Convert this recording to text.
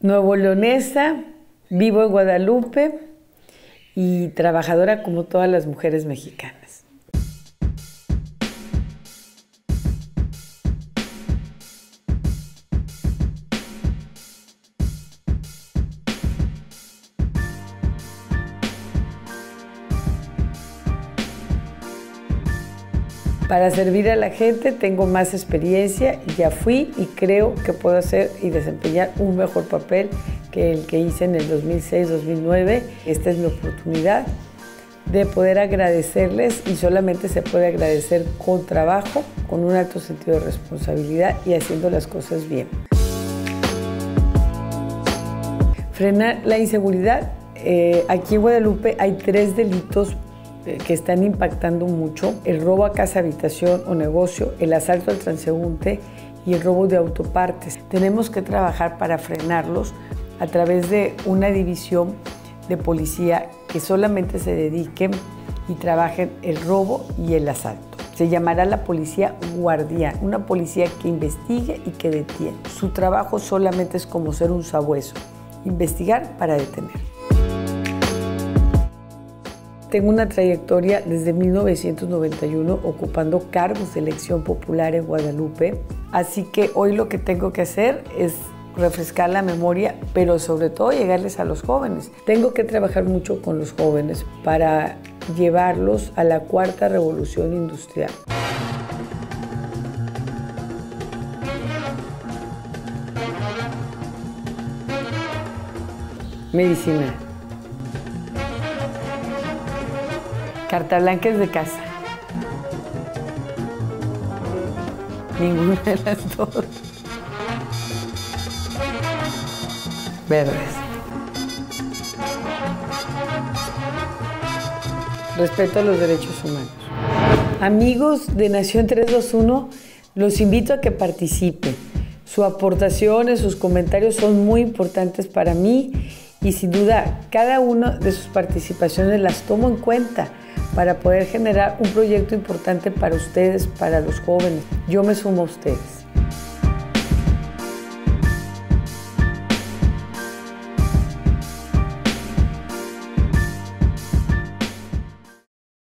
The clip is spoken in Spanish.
nuevo leonesa, vivo en Guadalupe y trabajadora como todas las mujeres mexicanas. Para servir a la gente tengo más experiencia, ya fui y creo que puedo hacer y desempeñar un mejor papel que el que hice en el 2006-2009. Esta es mi oportunidad de poder agradecerles y solamente se puede agradecer con trabajo, con un alto sentido de responsabilidad y haciendo las cosas bien. Frenar la inseguridad. Eh, aquí en Guadalupe hay tres delitos que están impactando mucho, el robo a casa, habitación o negocio, el asalto al transeúnte y el robo de autopartes. Tenemos que trabajar para frenarlos a través de una división de policía que solamente se dediquen y trabajen el robo y el asalto. Se llamará la policía guardián, una policía que investigue y que detiene. Su trabajo solamente es como ser un sabueso, investigar para detener. Tengo una trayectoria desde 1991 ocupando cargos de elección popular en Guadalupe, así que hoy lo que tengo que hacer es refrescar la memoria, pero sobre todo llegarles a los jóvenes. Tengo que trabajar mucho con los jóvenes para llevarlos a la cuarta revolución industrial. Medicina. Carta blanca es de casa. Ninguna de las dos. Verdes. Respeto a los derechos humanos. Amigos de Nación 321, los invito a que participen. Sus aportaciones, sus comentarios son muy importantes para mí y sin duda cada una de sus participaciones las tomo en cuenta para poder generar un proyecto importante para ustedes, para los jóvenes. Yo me sumo a ustedes.